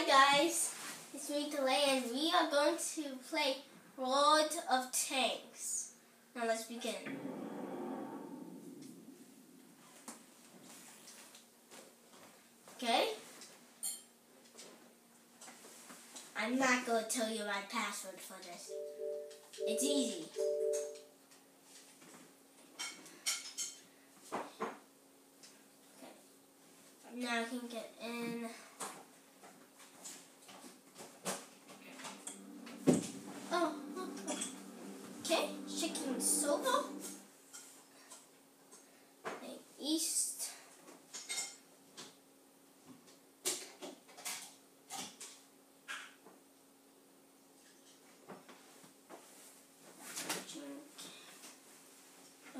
Hi guys, it's me Talay and we are going to play World of Tanks. Now let's begin. Okay? I'm not going to tell you my password for this. It's easy. Okay. Now I can get in. Oh, okay. Chicken soba. East.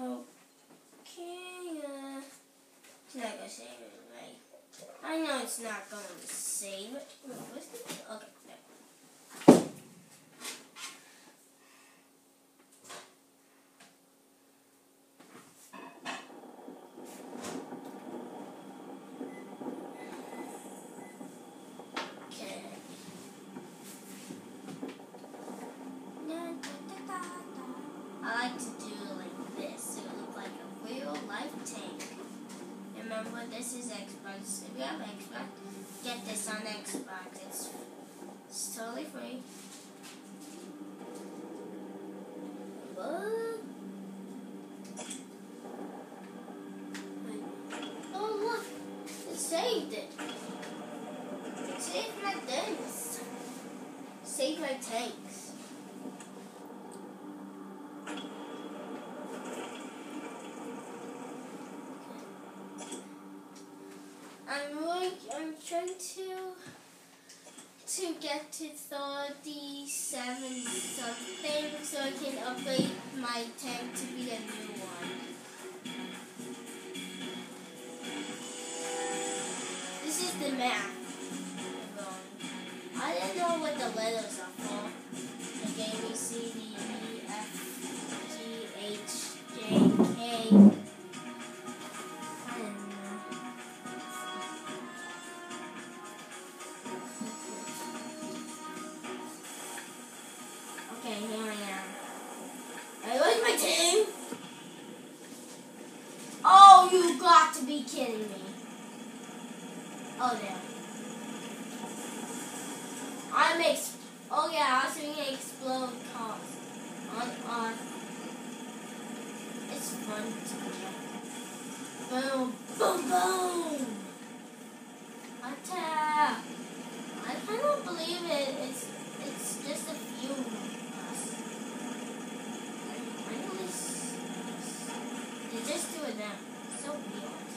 Okay, uh, it's not gonna save it, right? I know it's not gonna save it. Okay, there. Okay. Da, da, da, da, da. I like to do it like this. So it look like a real life tank. Remember, this is Xbox. If you have Xbox, get this on Xbox. It's, it's totally free. What? Oh look, it saved it. It saved my things. Saved my tanks. I'm really, I'm trying to to get to 37 something so I can upgrade my tank to be a new one. This is the map. I didn't know what the letters are for. A, B, C, You got to be kidding me. Oh, damn. I'm ex- Oh, yeah, I was doing explode cars. On, on. It's fun to get. Boom, boom, boom. Attack. I cannot believe it. It's it's just a few of us. I know this. They just do it now. So weird.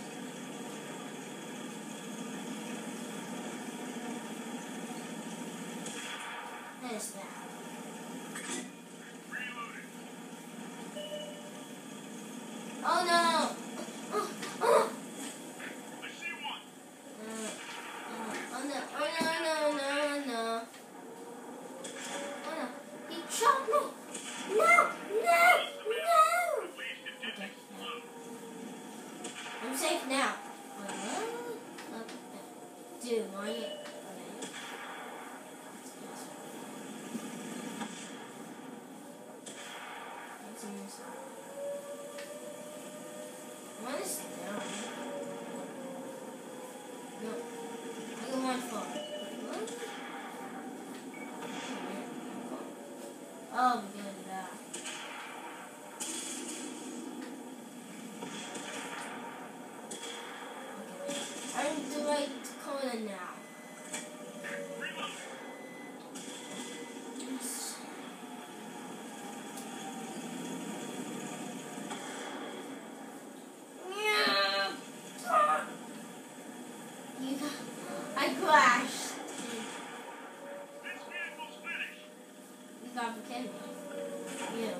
What is that? Oh no! Oh, oh. Uh, uh, oh no! Oh no! No! No! No! Oh no! He shot me! No! No! No! Okay. I'm safe now. Uh, okay. Dude, are you? Okay. What is down? No. I got one phone. What? Oh, we got that. Okay, I'm the right corner now. Yes. Yeah. You got, I crashed. You kill me. You.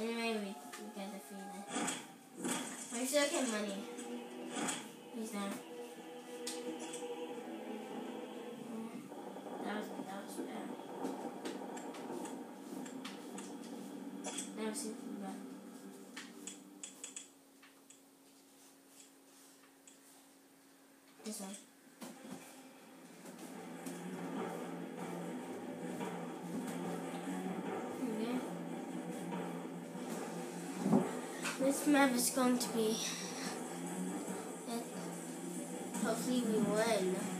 Anyway, we, we got defeated. I still get money. He's there. That was, that was bad. Never seen that. This one. This map is going to be. Hopefully, we win.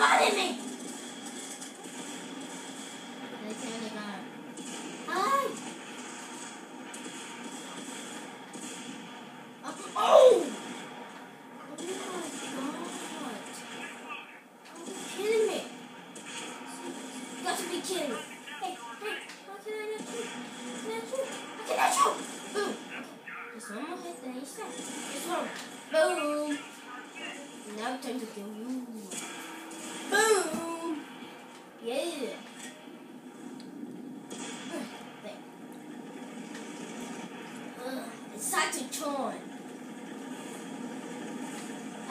Oh no, he spotted me! kidding me. Hey, hey, how can I not shoot? Can I shoot? Cannot shoot! Boom. One more. Just one. Boom. Now time to kill you. Boom. Yeah. Ugh, it's such a turn.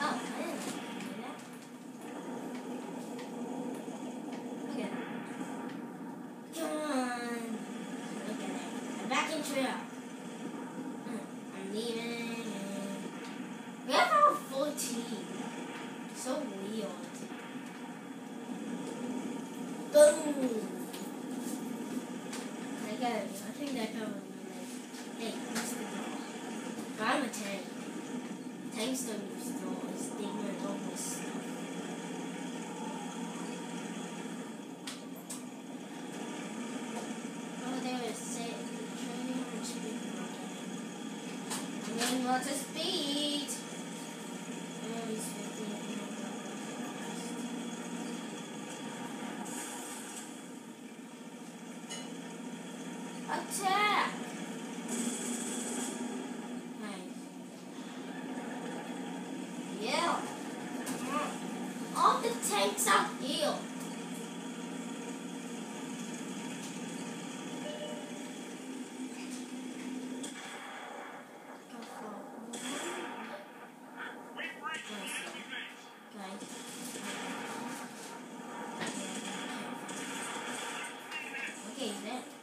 Oh, I didn't. Yeah. I'm leaving. We have our full team. So weird. Boom. I got it. I think that guy was like, hey, what's the ball? But I'm a tank. Tanks don't use doors. They wear almost stuff. Oh, there is Learn lots of speed. Attack! Nice. Yeah. All the tanks are healed. Too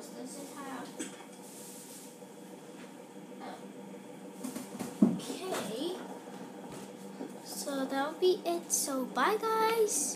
does it have? Oh. Okay. So that'll be it. So bye guys.